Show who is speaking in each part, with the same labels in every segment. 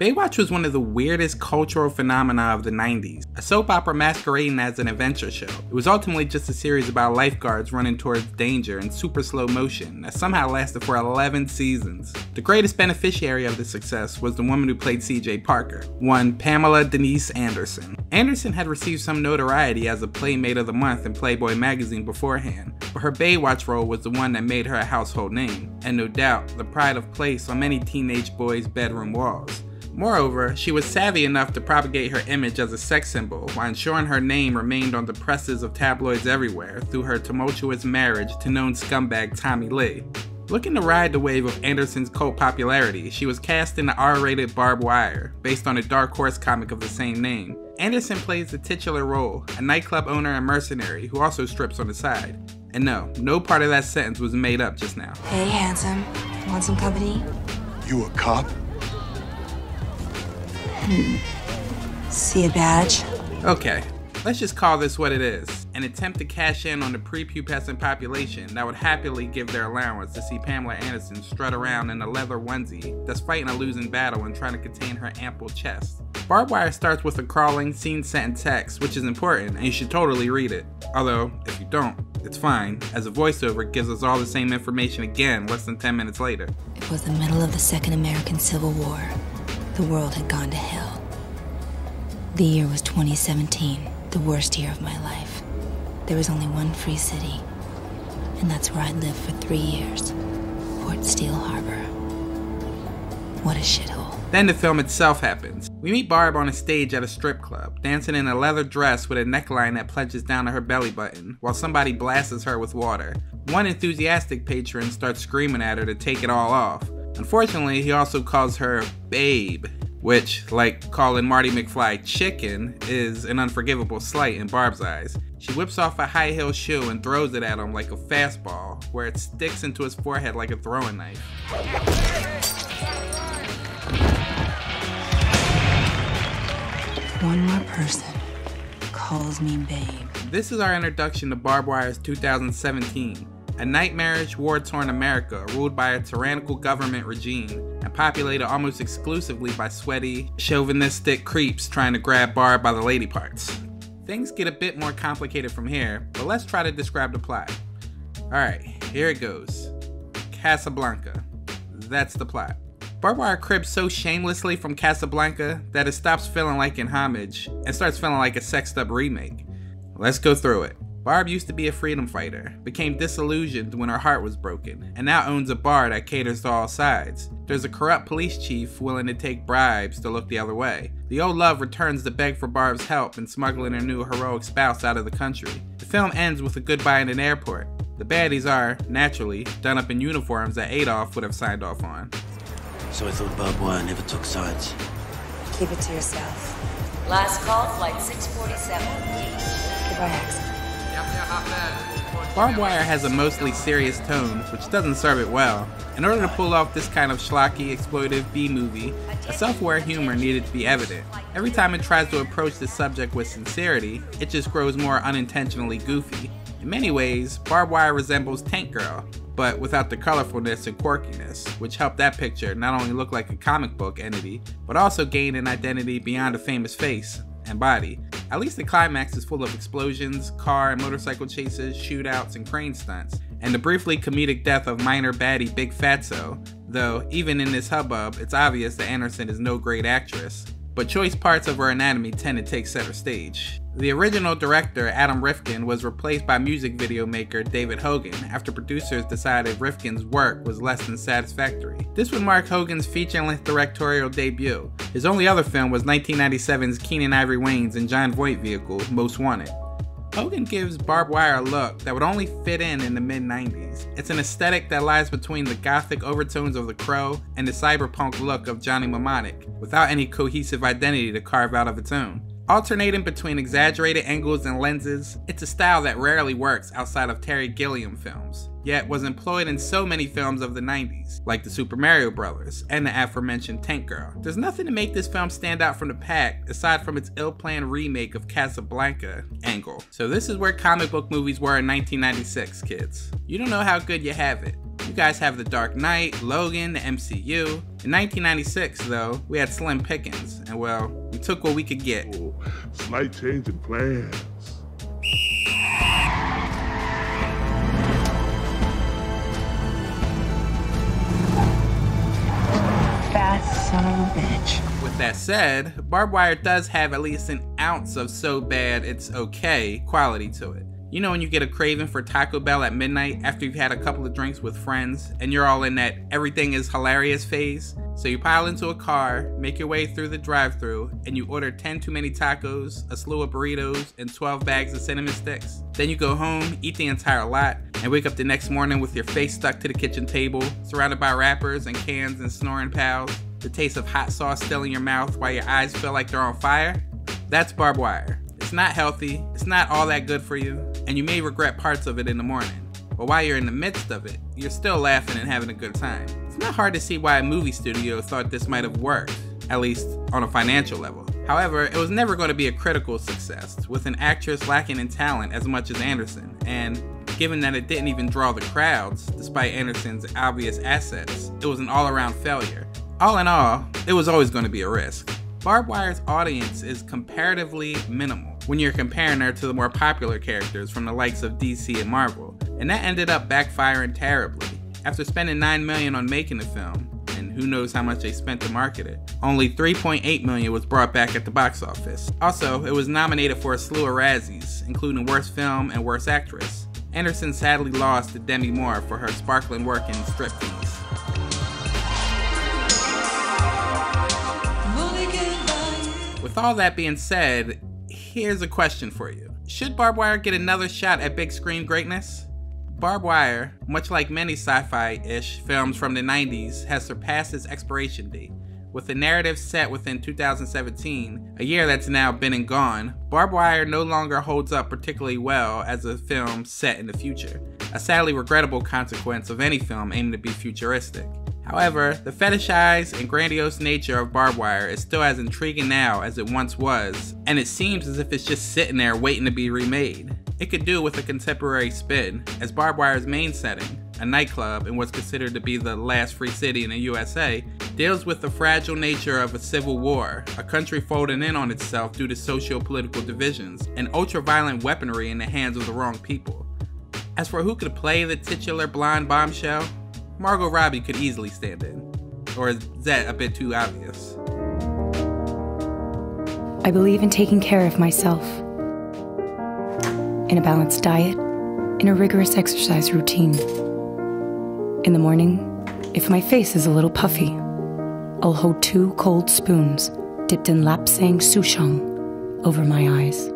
Speaker 1: Baywatch was one of the weirdest cultural phenomena of the 90s, a soap opera masquerading as an adventure show. It was ultimately just a series about lifeguards running towards danger in super slow motion that somehow lasted for 11 seasons. The greatest beneficiary of this success was the woman who played CJ Parker, one Pamela Denise Anderson. Anderson had received some notoriety as a Playmate of the Month in Playboy magazine beforehand, but her Baywatch role was the one that made her a household name, and no doubt the pride of place on many teenage boys' bedroom walls. Moreover, she was savvy enough to propagate her image as a sex symbol while ensuring her name remained on the presses of tabloids everywhere through her tumultuous marriage to known scumbag Tommy Lee. Looking to ride the wave of Anderson's cult popularity, she was cast in the R-rated Barb Wire, based on a Dark Horse comic of the same name. Anderson plays the titular role, a nightclub owner and mercenary who also strips on the side. And no, no part of that sentence was made up just now.
Speaker 2: Hey, handsome. Want some company?
Speaker 3: You a cop?
Speaker 2: See a badge?
Speaker 1: Okay, let's just call this what it is an attempt to cash in on the prepubescent population that would happily give their allowance to see Pamela Anderson strut around in a leather onesie that's fighting a losing battle and trying to contain her ample chest. Barb Wire starts with a crawling, scene set in text, which is important, and you should totally read it. Although, if you don't, it's fine, as a voiceover gives us all the same information again less than 10 minutes later.
Speaker 2: It was the middle of the Second American Civil War. The world had gone to hell. The year was 2017, the worst year of my life. There was only one free city, and that's where I lived for three years Port Steele Harbor. What a shithole.
Speaker 1: Then the film itself happens. We meet Barb on a stage at a strip club, dancing in a leather dress with a neckline that pledges down to her belly button, while somebody blasts her with water. One enthusiastic patron starts screaming at her to take it all off. Unfortunately, he also calls her Babe, which, like calling Marty McFly chicken, is an unforgivable slight in Barb's eyes. She whips off a high heel shoe and throws it at him like a fastball, where it sticks into his forehead like a throwing knife.
Speaker 2: One more person calls me babe.
Speaker 1: This is our introduction to Barb Wire's 2017, a nightmarish, war torn America ruled by a tyrannical government regime and populated almost exclusively by sweaty, chauvinistic creeps trying to grab Barb by the lady parts. Things get a bit more complicated from here, but let's try to describe the plot. Alright, here it goes Casablanca. That's the plot. Barb Wire cribs so shamelessly from Casablanca that it stops feeling like an homage and starts feeling like a sexed up remake. Let's go through it. Barb used to be a freedom fighter, became disillusioned when her heart was broken, and now owns a bar that caters to all sides. There's a corrupt police chief willing to take bribes to look the other way. The old love returns to beg for Barb's help in smuggling her new heroic spouse out of the country. The film ends with a goodbye in an airport. The baddies are, naturally, done up in uniforms that Adolf would have signed off on.
Speaker 4: So I thought Barb Wire never took sides.
Speaker 2: Keep it to yourself.
Speaker 5: Last call, flight 647.
Speaker 2: Goodbye, Axel.
Speaker 1: Barb Wire has a mostly serious tone, which doesn't serve it well. In order to pull off this kind of schlocky, exploitive B movie, a self aware humor needed to be evident. Every time it tries to approach the subject with sincerity, it just grows more unintentionally goofy. In many ways, Barb Wire resembles Tank Girl, but without the colorfulness and quirkiness, which helped that picture not only look like a comic book entity, but also gain an identity beyond a famous face and body. At least the climax is full of explosions, car and motorcycle chases, shootouts, and crane stunts, and the briefly comedic death of minor baddie Big Fatso, though even in this hubbub, it's obvious that Anderson is no great actress. But choice parts of her anatomy tend to take center stage. The original director, Adam Rifkin, was replaced by music video maker David Hogan after producers decided Rifkin's work was less than satisfactory. This would mark Hogan's feature length directorial debut. His only other film was 1997's Keenen Ivory Wayans and Jon Voight vehicle, Most Wanted. Hogan gives Barb Wire a look that would only fit in in the mid 90s. It's an aesthetic that lies between the gothic overtones of The Crow and the cyberpunk look of Johnny Mnemonic, without any cohesive identity to carve out of its own. Alternating between exaggerated angles and lenses, it's a style that rarely works outside of Terry Gilliam films, yet was employed in so many films of the 90s, like the Super Mario Brothers and the aforementioned Tank Girl. There's nothing to make this film stand out from the pack aside from its ill-planned remake of Casablanca angle. So this is where comic book movies were in 1996, kids. You don't know how good you have it. You guys have The Dark Knight, Logan, the MCU. In 1996, though, we had slim pickings, and well, we took what we could get.
Speaker 3: Oh, slight change in plans.
Speaker 2: Son of a bitch.
Speaker 1: With that said, Barb Wire does have at least an ounce of so bad it's okay quality to it. You know when you get a craving for Taco Bell at midnight after you've had a couple of drinks with friends and you're all in that everything is hilarious phase? So you pile into a car, make your way through the drive through and you order 10 too many tacos, a slew of burritos, and 12 bags of cinnamon sticks. Then you go home, eat the entire lot, and wake up the next morning with your face stuck to the kitchen table, surrounded by wrappers and cans and snoring pals, the taste of hot sauce still in your mouth while your eyes feel like they're on fire. That's Barb Wire. It's not healthy, it's not all that good for you, and you may regret parts of it in the morning. But while you're in the midst of it, you're still laughing and having a good time. It's not hard to see why a movie studio thought this might have worked, at least on a financial level. However, it was never going to be a critical success, with an actress lacking in talent as much as Anderson, and given that it didn't even draw the crowds, despite Anderson's obvious assets, it was an all around failure. All in all, it was always going to be a risk. Barb Wire's audience is comparatively minimal when you're comparing her to the more popular characters from the likes of DC and Marvel, and that ended up backfiring terribly. After spending 9 million on making the film, and who knows how much they spent to market it, only 3.8 million was brought back at the box office. Also, it was nominated for a slew of Razzies, including Worst Film and Worst Actress. Anderson sadly lost to Demi Moore for her sparkling work in Striptease. With all that being said, here's a question for you. Should Barb Wire get another shot at big screen greatness? Barb Wire, much like many sci fi ish films from the 90s, has surpassed its expiration date. With the narrative set within 2017, a year that's now been and gone, Barb Wire no longer holds up particularly well as a film set in the future, a sadly regrettable consequence of any film aiming to be futuristic. However, the fetishized and grandiose nature of Barb Wire is still as intriguing now as it once was, and it seems as if it's just sitting there waiting to be remade. It could do with a contemporary spin, as Barb Wire's main setting, a nightclub in what's considered to be the last free city in the USA, deals with the fragile nature of a civil war, a country folding in on itself due to socio political divisions, and ultra violent weaponry in the hands of the wrong people. As for who could play the titular blonde bombshell, Margot Robbie could easily stand in. Or is that a bit too obvious?
Speaker 2: I believe in taking care of myself. In a balanced diet, in a rigorous exercise routine. In the morning, if my face is a little puffy, I'll hold two cold spoons dipped in lapsang souchong over my eyes.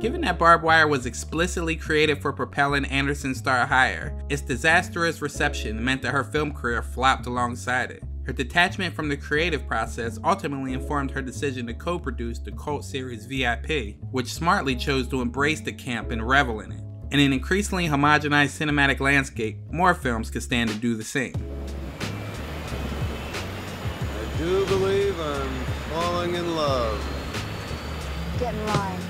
Speaker 1: Given that Barb Wire was explicitly created for propelling Anderson's star higher, its disastrous reception meant that her film career flopped alongside it. Her detachment from the creative process ultimately informed her decision to co produce the cult series VIP, which smartly chose to embrace the camp and revel in it. In an increasingly homogenized cinematic landscape, more films could stand to do the same.
Speaker 6: I do believe I'm falling in love.
Speaker 7: Get in line.